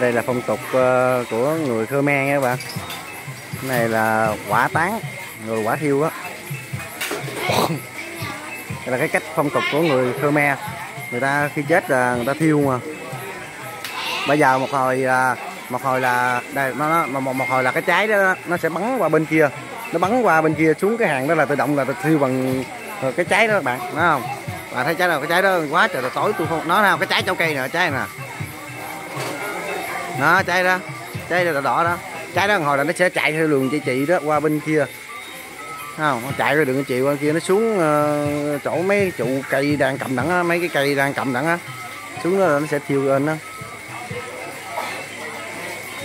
Đây là phong tục ờ, của người Khmer nha các bạn. Cái này là quả tán người quả thiêu á. Đây là cái cách phong tục của người Khmer. Người ta khi chết là người ta thiêu mà. Bây giờ một hồi là một hồi là đây nó, nó một, một hồi là cái trái đó nó sẽ bắn qua bên kia. Nó bắn qua bên kia xuống cái hàng đó là tự động là thiêu bằng ờ, cái trái đó các bạn thấy không? Bạn thấy trái nào cái trái đó quá trời là tối tôi không nó nào cái trái trong cây nè trái nè đó ra. Cháy ra đỏ đỏ đó. Chạy đó hồi là nó sẽ chạy theo đường chị chị đó qua bên kia. Không? Nó chạy ra đường chị qua bên kia nó xuống uh, chỗ mấy trụ cây đang cầm đẳng á mấy cái cây đang cầm đẳng á. Xuống đó là nó sẽ thiêu lên đó.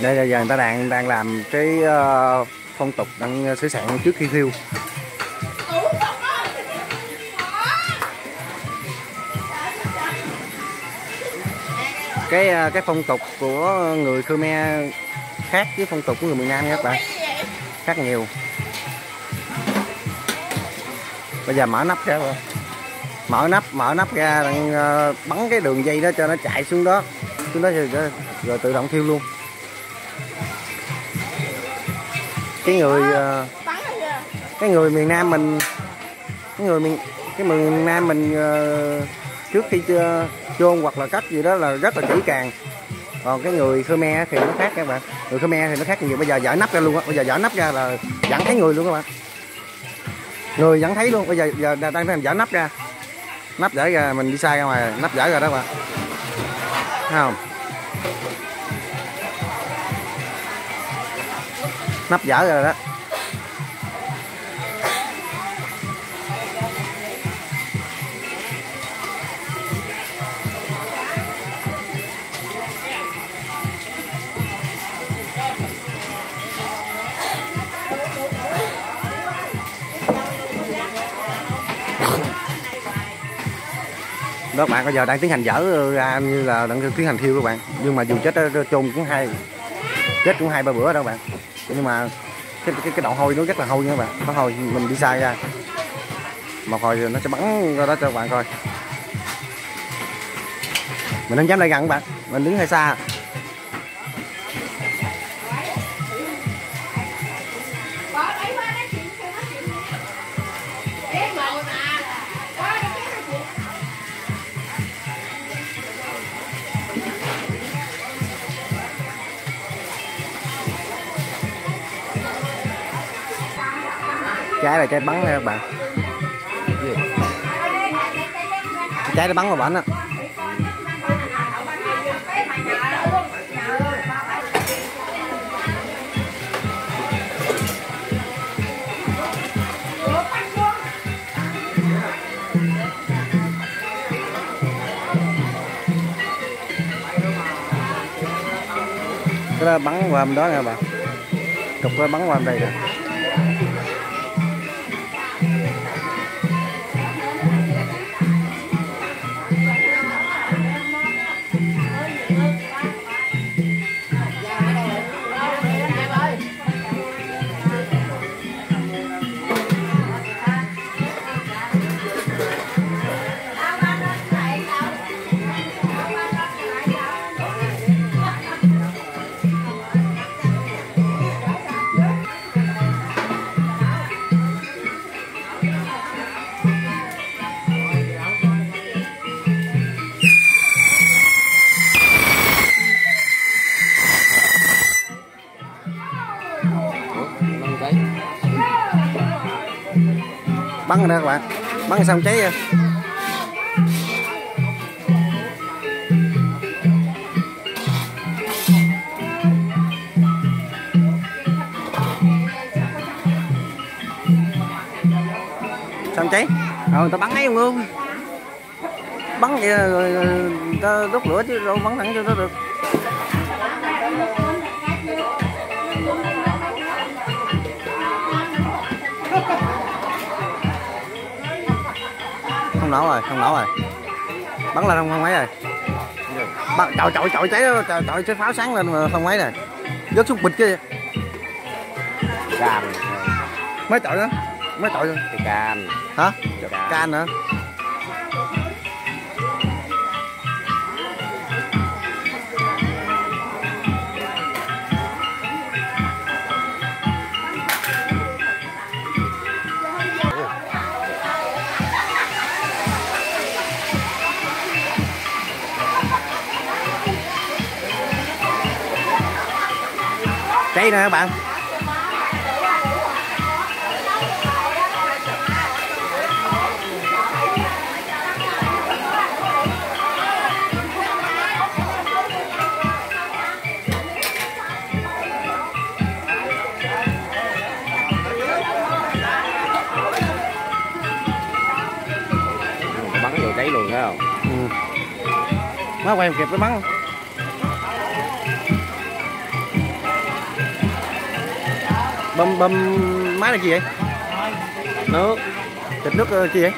Đây là giờ người ta đang đang làm cái uh, phong tục đang sửa ờ, sạn trước khi thiêu. Cái à, cái phong tục của người Khmer khác với phong tục của người miền Nam nha các bạn. Khác nhiều. Bây giờ mở nắp ra rồi. Mở nắp mở nắp ra à, bắn cái đường dây đó cho nó chạy xuống đó. Xuống đó rồi, rồi tự động thiêu luôn. Cái người à, cái người miền Nam mình cái người miền cái miền Nam mình trước khi chưa chôn hoặc là cắt gì đó là rất là kỹ càng. Còn cái người Khmer thì nó khác các bạn. Người Khmer thì nó khác nhiều. Bây giờ giải nắp ra luôn á. Bây giờ giải nắp ra là vẫn thấy người luôn các bạn. Người vẫn thấy luôn. Bây giờ giờ đang đang giải nắp ra. Nắp giải ra, mình đi sai ra ngoài, nắp giải ra đó các bạn. Thấy không? Nắp giải ra đó. Đó các bạn bây giờ đang tiến hành dở ra như là đang tiến hành thiêu các bạn. Nhưng mà dù chết chôn cũng hai chết cũng hai ba bữa đâu bạn. Nhưng mà cái cái, cái độ hôi nó rất là hôi nha các bạn. Nó hôi mình đi xa ra. Một hồi nó sẽ bắn ra đó cho các bạn coi. Mình không dám lại gần các bạn. Mình đứng hơi xa. Trái là trái bắn nha các bạn. Trái nó bắn vào bánh á. Cái đó bắn qua bên đó nha bạn. Cục nó bắn qua bên đây rồi bắn ra các bạn. Bắn xong cháy rồi. Xong cháy. Rồi tao bắn ấy luôn. Bắn vậy rồi, rồi ta đốt lửa chứ đâu bắn thẳng cho nó được. Không nổ rồi không nổ rồi. Bắn lên không không mấy rồi. Bắn chọi chọi chọi cháy đó chọi chọi cái pháo sáng lên mà không mấy này rớt xuống bịch kia cam mấy chọi đó? Mấy chọi đó? Cái cam hả? Can nữa cây nè các bạn. Bắn vô cháy luôn thấy không? Ừ. má quay không kịp cái bắn bơm bơm máy là gì vậy nước thịt nước ờ, chi vậy